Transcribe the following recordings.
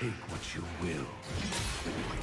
Take what you will.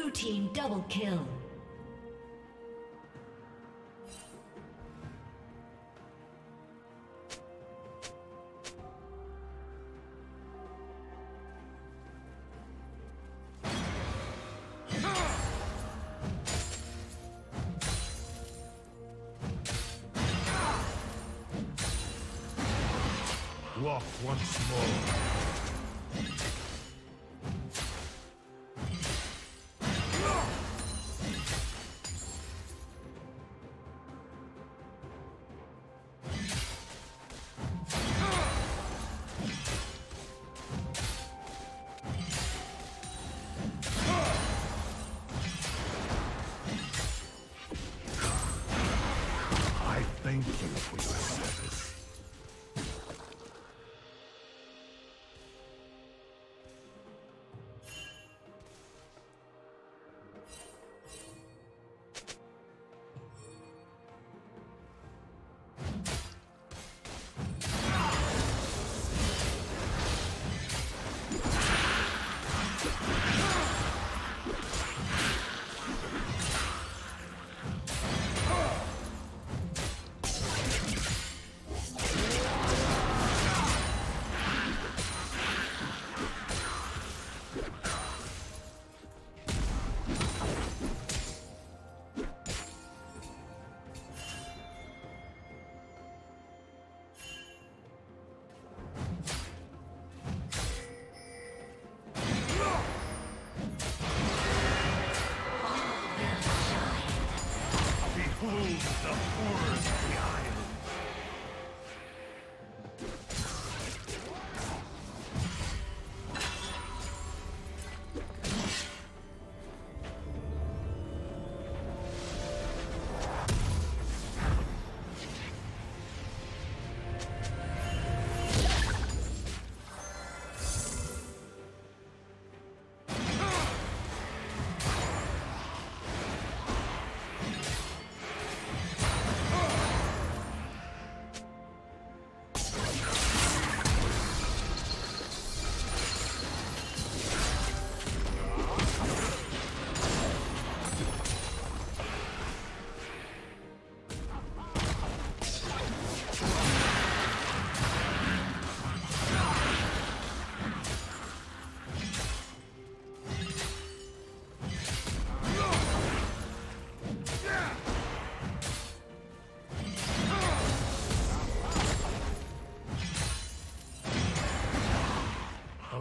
Blue team double kill. Walk once more.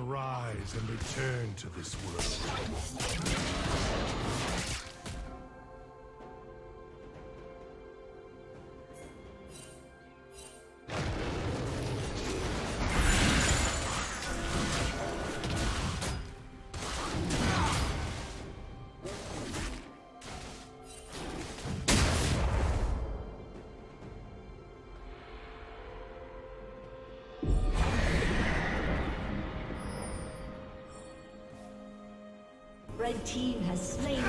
Arise and return to this world. Slain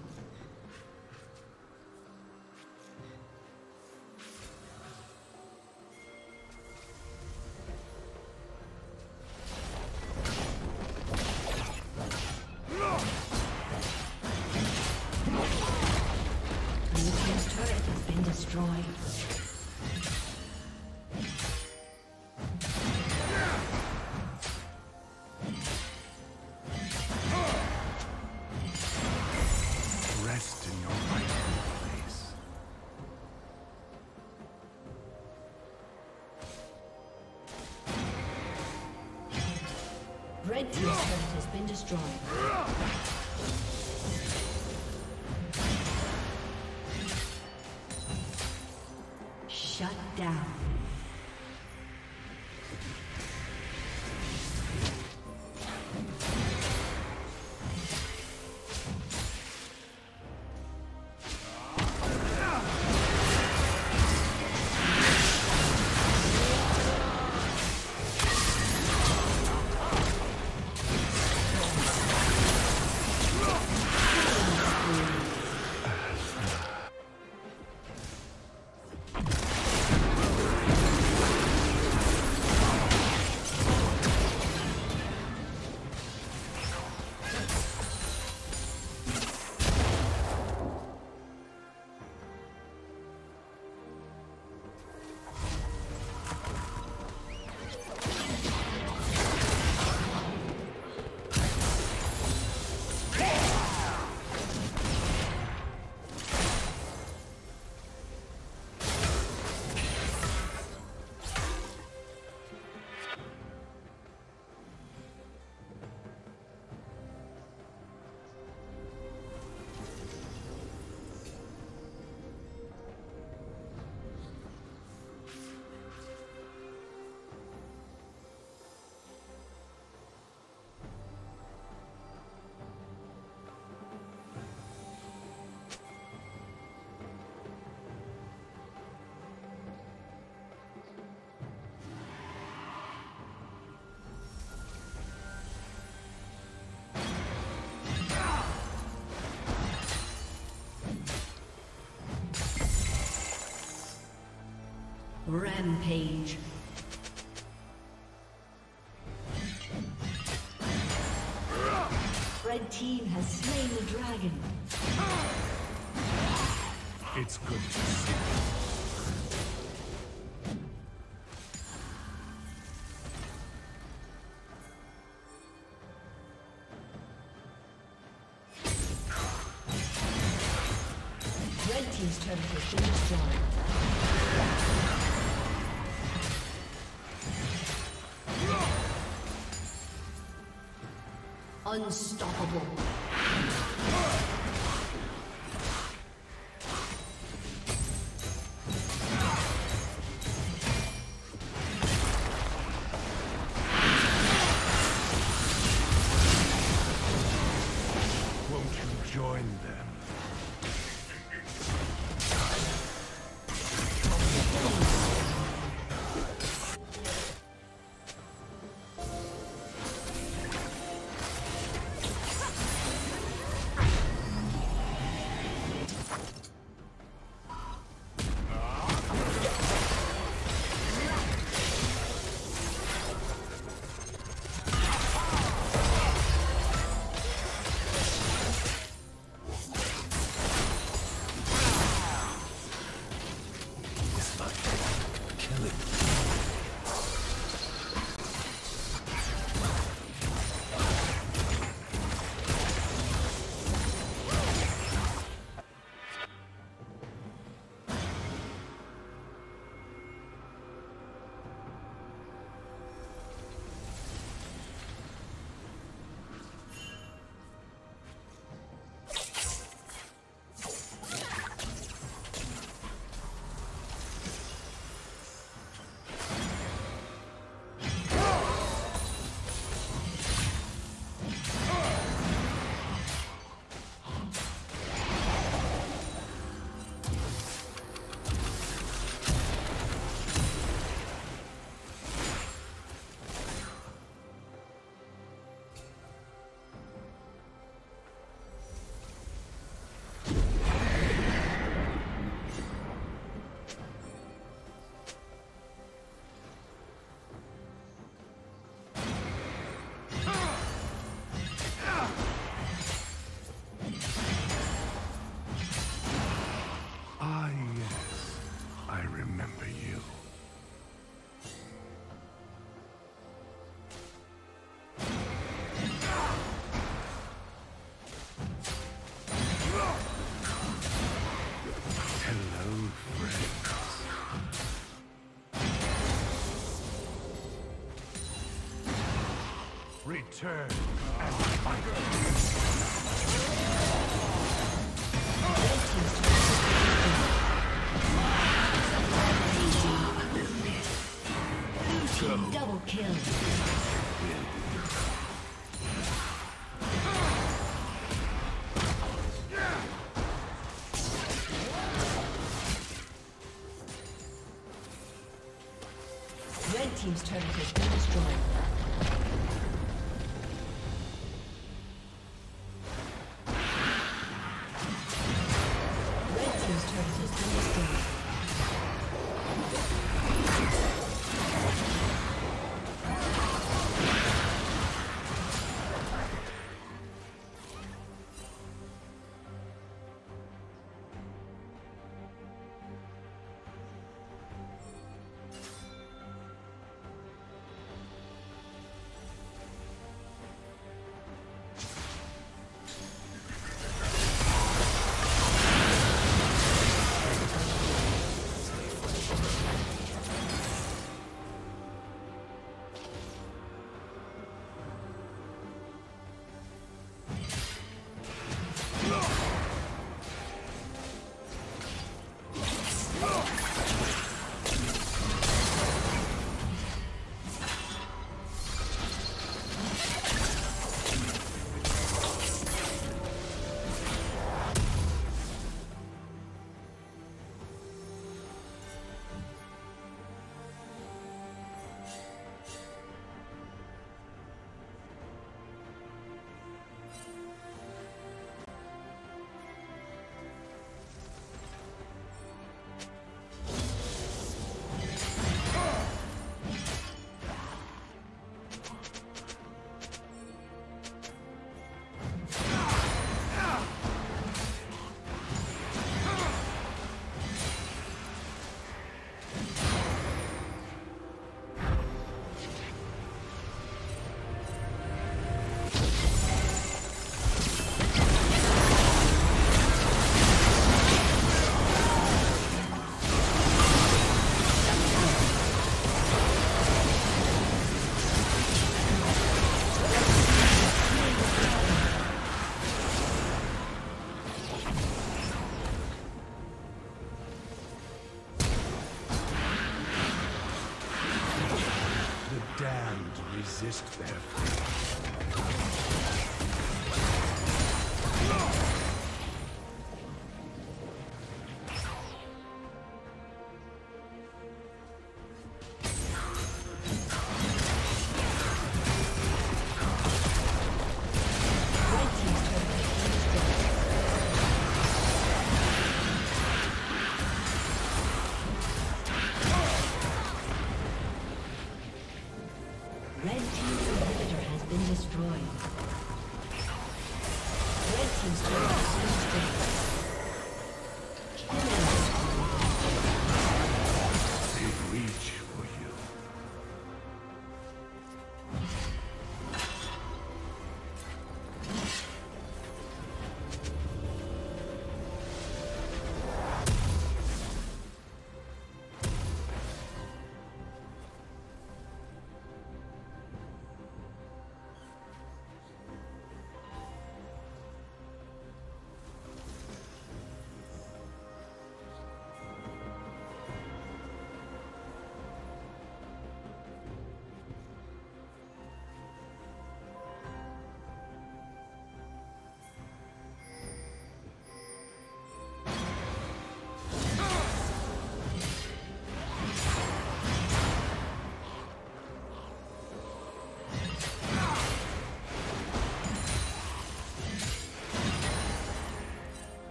Been destroyed. Rampage. Red team has slain the dragon. It's good to see. Unstoppable. Return and fight. Team double kill. Team's turret has been.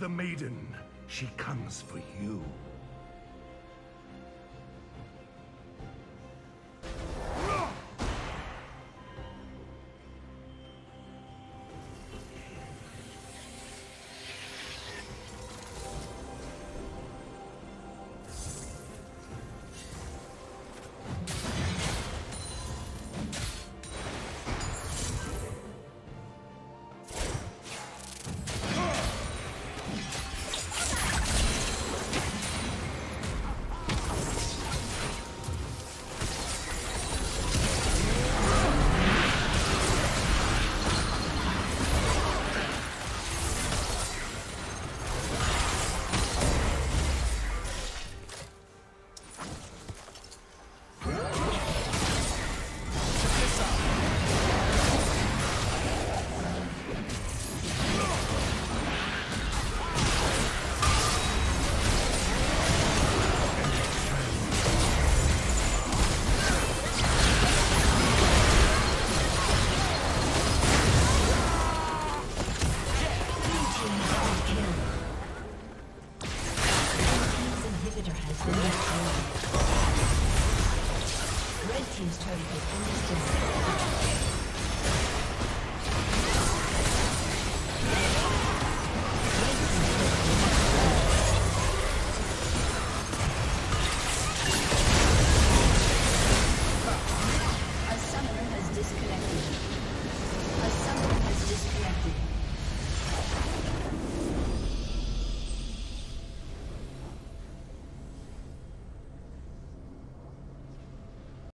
the maiden. She comes for you.